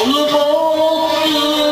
Oh,